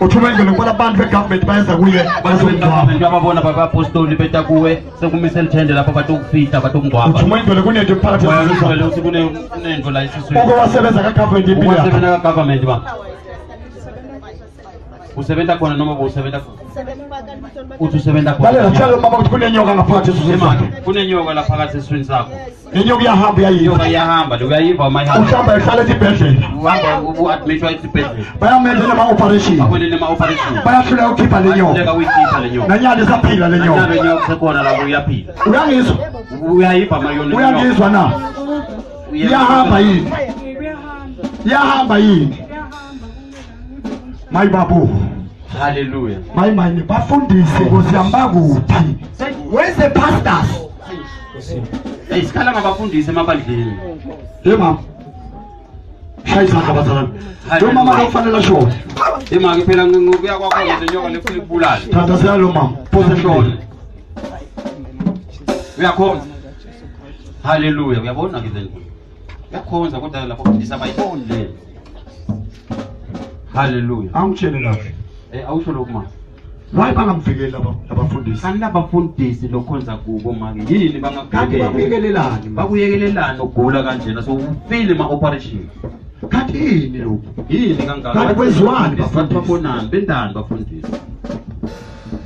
uthumenzele kuba abantu begavumenti bayeza kuye ababona babapostoli beta kuwe sekumise lithende lapho batokufihla batokungwabauthumenzele kunento emphakathi ukuthi kunento la esisweni ukwasebenza kagavumenti impilo yakho ukwasebenza kagavumenti bam usebenta kuona noma usebenta ku utusebenta ku bale nachalo baba kunenyoka ngaphakathi esizimani kunenyoka laphakathi esiswini sakho inyoka yahamba yayiva yahamba lukayiva ya uhamba ehlala esibhedlela. Uhamba ubu admitwa esibhedlela. Mende nama operation bakwendele nama operation le ukhipha na leka za pila le saphila lenyoka nanyali lenyoka sekhona la uyaphila. Uyangizwa? Uyayiva mayona uyangizwa na? Hii yini? Yahamba hii mayibabu haleluya mayimani bafundise kuziambakuthi the pastors? Isikhala ngabafundisi emaphandleni ye mama shaya isandla bazalwane lo mama lo kufanele ashone ye make phela ngokuya kwakho ngenyoka lefuna ikubulale. Thatha siyalo mama phose shone uyakhonza. Haleluya uyabona ke then? Uyakhonza kodwa lapho fundisa abayiboni haleluya angitshele kahle eh awusho lokhu manje why bangamvikeli laba labafundisi? Kanti labafundisi lokhonza kubo make yini kanti bangakuyekelani bakuyekelelani ma? bakuyekelelani ukugula kanjena so ufile ma-operation kanti yini lokhu? Yini kangaka? Kanti kwenziwani Bafundisi, bafundisi? babonani bendani bafundisi?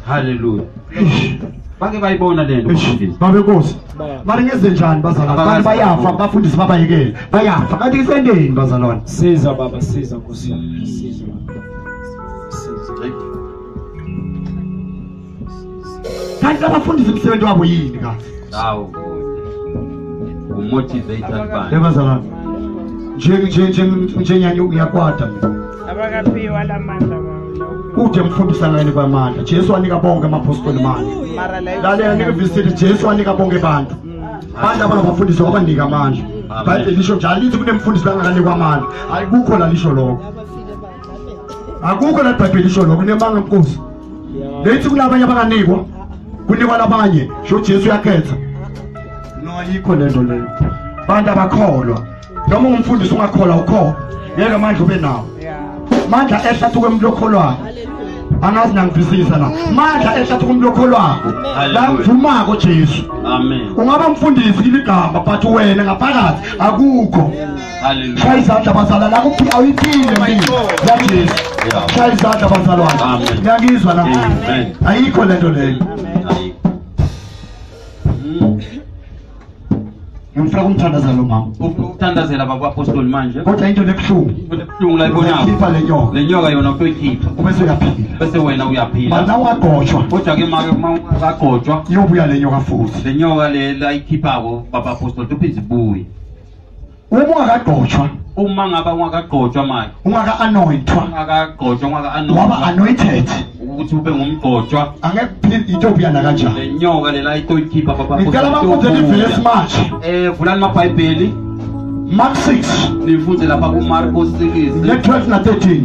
Haleluya Eish. bake bayibona le nto Eish, bafundisi. babe nkosi balingenze njani bazalwane abantu bayafa abafundisi babayekele bayafa kanti isendeni bazalwane siza baba siza kusiza kanti abafundisi umsebenzi wabo yini kanti bazalwane njengiyakwata abakaphiwa lamandla ude mfundisa ngani kwamandla jesu wanika bonke amapostoli manje mara la lalela nika visiti jesu wanika bonke bantu bantu abanabafundisi wabanika amandla. Amen. ibhayibheli lisho njalo lithi kunemfundisi langakanikwa amandla. Akukho la lisho lokho. Akukho la ibhayibheli lisho lokho nemanga nkosi lethi kulabanye abanganikwa kunikwa labanye sho jesu uyakhetha. No ayikho lento leyo bantu abakholwa. Noma ungumfundisi ungakholwa ukholwa ngeke amandla ube nawo. Mandla ehlatha kwemntu okholwayo. Angazi nangivisisa na? Mandla ehlatha kwemntu okholwako la Hallelujah. ngivumako jesu. Amen. Ungaba mfundisi iligama but wena ngaphakathi akukho. Haleluya shaya izandla bazalwane akuphi awuyiphile mpilo yajesu Yeah. shaya izandla bazalwane. Amen. na Amen. ayikho lento leyo. Hayi. Ngimfuna kumthandaza lo mama. Ufuna ukuthandazela babapostoli manje. Kodwa into lebuhlungu kunebuhlungu la ibonayo uyakhipha le nyoka. Le nyoka yona utoyikhipha ubese uyaphila. Bese wena uyaphila. Mana ungagotshwa kodwa-ke make uma ungagotshwa iyobuya le nyoka futhi. Le nyoka le layikhiphako babapostoli tuphinde ibuye uma ungakagotshwa uma ngaba ungakagqotshwa manje. Ungaka-anointwa ungakagqotshwa waba ungaka-anointwa anointed. Ukuthi ube ngumgqotshwa angeke into buyana kanjani le nyoka lela itoyikhipha ngicela bafunze livesi manje um vulani amabhayibheli mark 6 nifunze lapha kumarko 6 le-12 na-13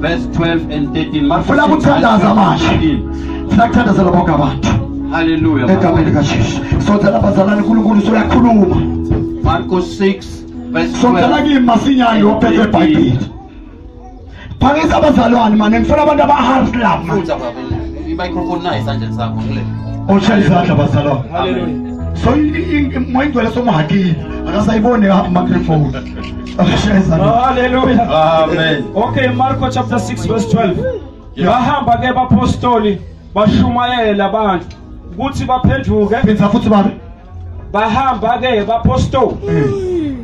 verse 12 and 13 Marko Funa 6, ukuthandaza manje. 13. funa kuthandazela bonke abantu. Haleluya egameni kajesu sothela bazalwane unkulunkulu soyakhuluma marko 6 verse sothela 12 kimi masinyane ophethe ebhayibheli phakisa abazalwane mane ngifuna abantu baba i-microphone nayo esandleni sakho ngile oshaya izandla bazalwane so moyingcwele somuhakile akasayibone haleluya amen. Okay marko chapter 6 verse 12 bahamba ke bapostoli bashumayela abantu. Ukuthi baphenduke. Phinza futhi babe. Bahamba ke bapostoli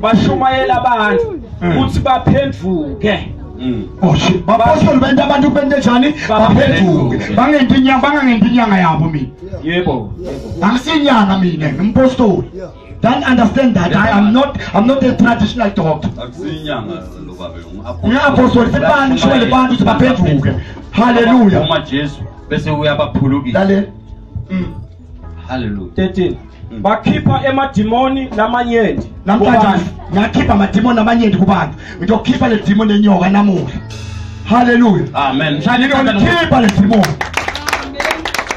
bashumayela abantu. Ukuthi baphenduke Mm. oshi bapostoli bente abantu bente njani? Baphenduke bangenti inyanga yabo mina. Yebo. Angisinyanga mina ngimpostoli. Don't understand that I am not I'm not a traditional doctor. Lo futhi bani ngishobele ukuthi baphenduke. haleluya uma jesu bese uyabaphulukisa. Lalela Mm. haleluya 13 bakhipha emadimoni lamanyenti namhlanje ngiyakhipha amadimoni amanyenti kubantu ngizokhipha le dimoni enyoka namuhla. Haleluya. Amen. Ngiyolikhipha le dimoni.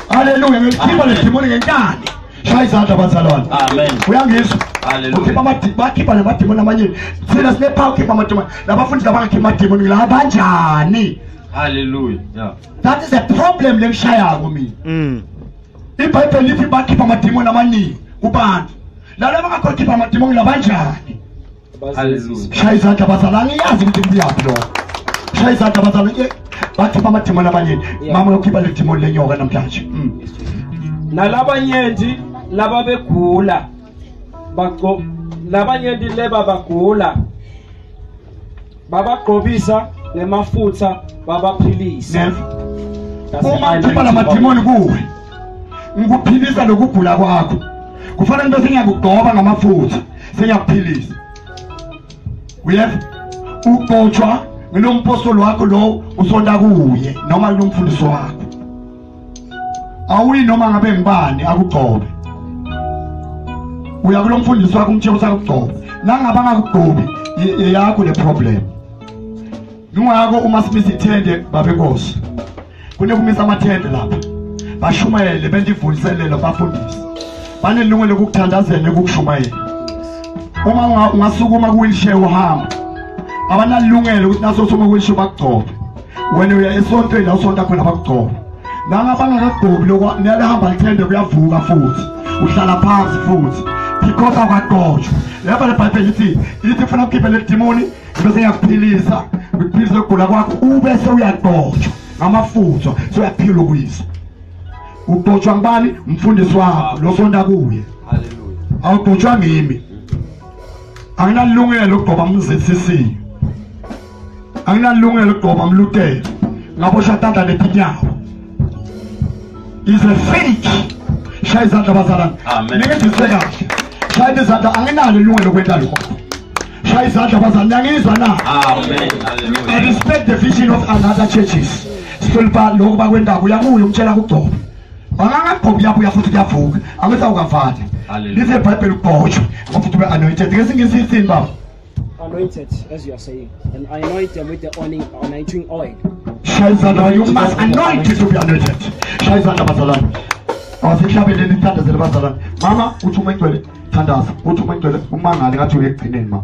haleluya. Ngiyolikhipha le dimoni ngenkani. Shaya izandla bazalwane. Amen. Uyangizwa? Hallelujah. ukhipha amadi- bakhipha namadimoni amanyeni thina sinepower ukhipha amadimoni. Labafundi labangakhipha amadimoni la banjani? Haleluya. Yeah. that is a problem lengishayako mina. Mm. ibhayibheli lithi bakhipha amadimoni amaningi kubantu lala bangakhona amadimoni labanjani haleluya shaya izandla bazala angiyazi ukuthi kubuyaphi lokho shaya izandla bazala Eh, bakhipha amadimoni amaningi Yeah. mama uyokhipha le dimoni lenyoka namhlanje Mm. nalabanyenti laba begula bagco labanyenti leba bagula babagqobisa ngemafutha babaphilisa Neva. uma khipha la madimoni kuwe ngikuphilisa lokugula kwakho kufanele bese ngiyakugcoba ngamafutha sengiyakuphilisa uyeva ugcotshwa ngilompostoli wakho lo usonta kuye noma kulomfundisi wakho. Awuyi noma ngabe ngibani akugcobe. Uya kulomfundisi wakho umtshela ukuthi akugcobe nangabe angakugcobi yakho le problem. Ingakho uma simisa ithende babenkosi kunekumisa amathende lapha. Bashumayele benze ivuliselelo bafundise banelungelo lokukuthandazela ukukushumayela uma unga- ungasukuma kuwheelchair uhamba abanalungelo ukuthi naso soma kuwheelchair bakugcobe. Wena uya esontweni la usonta khona bakugcobe. Nangabangakagcobi lokho niyalihamba lithende kuyavuka futhi. Uhlala phansi futhi. Because awukagqotshwa lapha lebhayibheli lithi lithi funa ukukhiphe le dimoni bese ngiyakuphilisa. Ngikuphilise ukugula kwakho ubese uyagqotshwa ngamafutha soyaphila ukuyisa ugqotshwa ngubani? Mfundisi wakho losonta kuye. Awugqotshwa ngimi? Anginalilungelo ukugqoba mzcc anginalilungelo lokugqoba mlutelo ngaboshwa tanda letinyawo is a fake. Shaya izandla bazalana Amen. ningenzise kahle. Shaya izandla anginalo ilungelo lokwenta lokho. Shaya izandla bazalana niyangizwa na? I respect the vision of another churches. Sihlonipha lokhu bakwendako uyakuye umtshela kugcoba angangagcobi yabuya futhi kuyavuka. Angithi awukavali Hallelujah. lithi ebhayibheli ugcotshwe ngofuthi ube-anointed ngesingisi isini baba anointed, as you are saying, and I anoint them with the anointing, anointing oil. shaya izandla you must anoint to be anointed. Shaya izandla bazalwane? Awasihlabeleni ithandazele bazalwane. Mama uthi uma engcwele thandaza. Uthi uma engcwele umangale ngathi uye ekugcineni mama